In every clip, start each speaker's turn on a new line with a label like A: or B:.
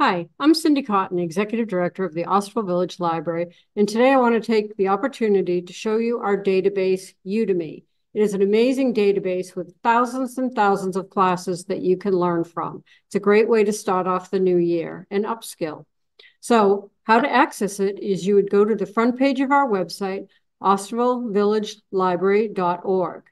A: Hi, I'm Cindy Cotton, Executive Director of the Osterville Village Library, and today I want to take the opportunity to show you our database, Udemy. It is an amazing database with thousands and thousands of classes that you can learn from. It's a great way to start off the new year and upskill. So how to access it is you would go to the front page of our website, ostervillevillagelibrary.org.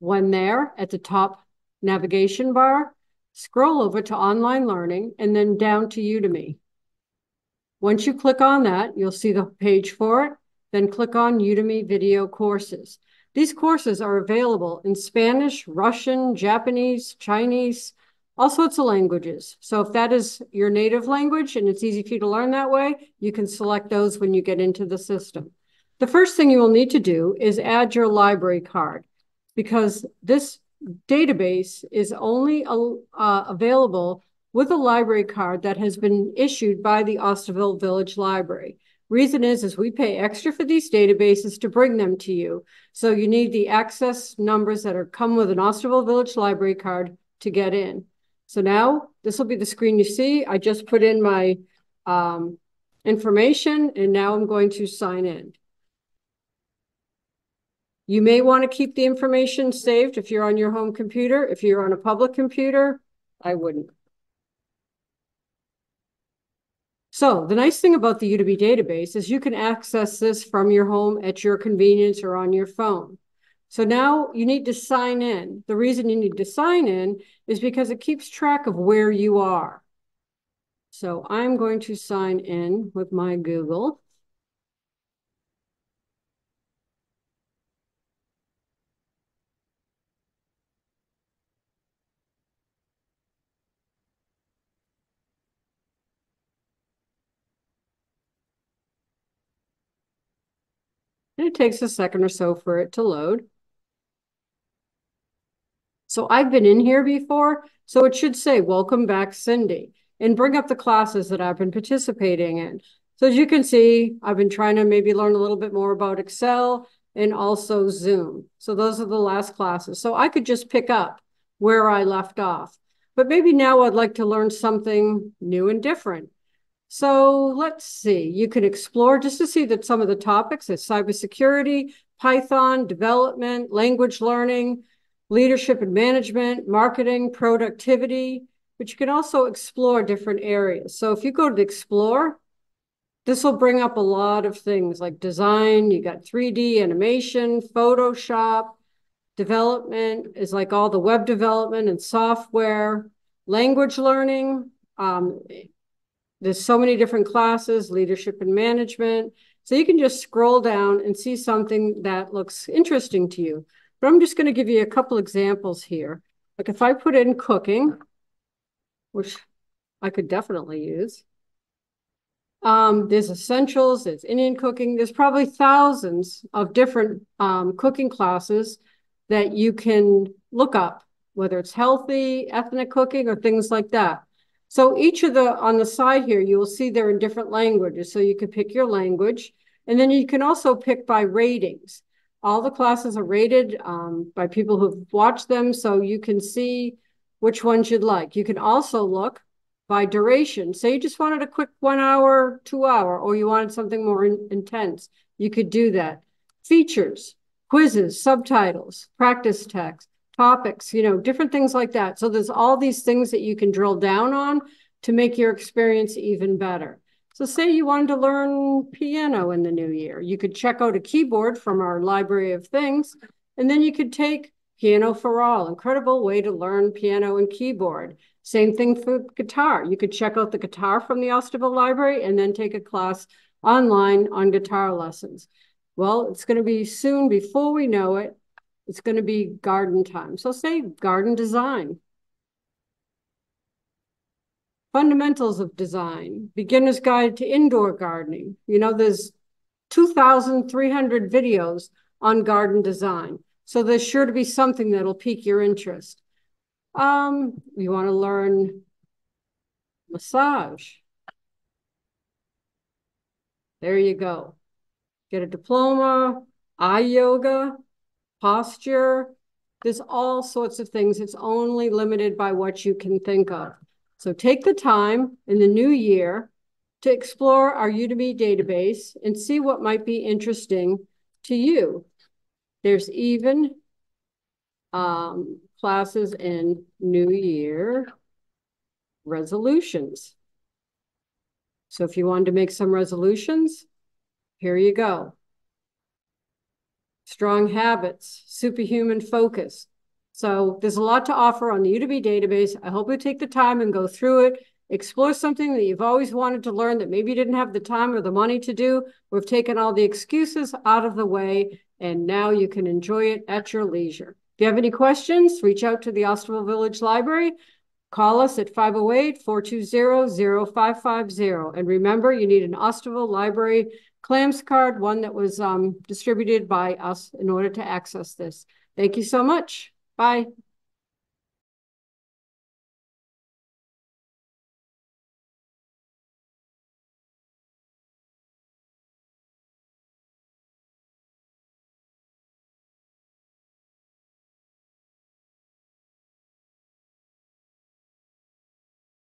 A: When there, at the top navigation bar, scroll over to online learning and then down to Udemy. Once you click on that, you'll see the page for it. Then click on Udemy video courses. These courses are available in Spanish, Russian, Japanese, Chinese, all sorts of languages. So if that is your native language and it's easy for you to learn that way, you can select those when you get into the system. The first thing you will need to do is add your library card because this database is only uh, available with a library card that has been issued by the Osterville Village Library. Reason is, is we pay extra for these databases to bring them to you. So you need the access numbers that are come with an Osterville Village Library card to get in. So now this will be the screen you see. I just put in my um, information and now I'm going to sign in. You may want to keep the information saved if you're on your home computer. If you're on a public computer, I wouldn't. So the nice thing about the Udemy database is you can access this from your home at your convenience or on your phone. So now you need to sign in. The reason you need to sign in is because it keeps track of where you are. So I'm going to sign in with my Google. And it takes a second or so for it to load. So I've been in here before, so it should say, welcome back, Cindy, and bring up the classes that I've been participating in. So as you can see, I've been trying to maybe learn a little bit more about Excel and also Zoom. So those are the last classes. So I could just pick up where I left off. But maybe now I'd like to learn something new and different. So let's see, you can explore just to see that some of the topics is cybersecurity, Python, development, language learning, leadership and management, marketing, productivity, but you can also explore different areas. So if you go to explore, this will bring up a lot of things like design, you got 3D animation, Photoshop, development is like all the web development and software, language learning, um, there's so many different classes, leadership and management. So you can just scroll down and see something that looks interesting to you. But I'm just going to give you a couple examples here. Like if I put in cooking, which I could definitely use. Um, there's essentials, there's Indian cooking. There's probably thousands of different um, cooking classes that you can look up, whether it's healthy, ethnic cooking, or things like that. So each of the, on the side here, you will see they're in different languages. So you can pick your language. And then you can also pick by ratings. All the classes are rated um, by people who've watched them. So you can see which ones you'd like. You can also look by duration. Say you just wanted a quick one hour, two hour, or you wanted something more in intense. You could do that. Features, quizzes, subtitles, practice text, topics, you know, different things like that. So there's all these things that you can drill down on to make your experience even better. So say you wanted to learn piano in the new year, you could check out a keyboard from our library of things, and then you could take Piano for All, incredible way to learn piano and keyboard. Same thing for guitar. You could check out the guitar from the Osterville Library and then take a class online on guitar lessons. Well, it's going to be soon before we know it. It's going to be garden time. So say garden design. Fundamentals of design, beginner's guide to indoor gardening. You know, there's 2,300 videos on garden design. So there's sure to be something that'll pique your interest. Um, you want to learn massage. There you go. Get a diploma, eye yoga, posture. There's all sorts of things. It's only limited by what you can think of. So take the time in the new year to explore our Udemy database and see what might be interesting to you. There's even um, classes in New Year resolutions. So if you wanted to make some resolutions, here you go. Strong habits, superhuman focus. So there's a lot to offer on the Udemy database. I hope you take the time and go through it, explore something that you've always wanted to learn that maybe you didn't have the time or the money to do. We've taken all the excuses out of the way, and now you can enjoy it at your leisure. If you have any questions, reach out to the Osterville Village Library. Call us at 508-420-0550. And remember, you need an Osterville Library CLAMS card, one that was um, distributed by us in order to access this. Thank you so much. Bye.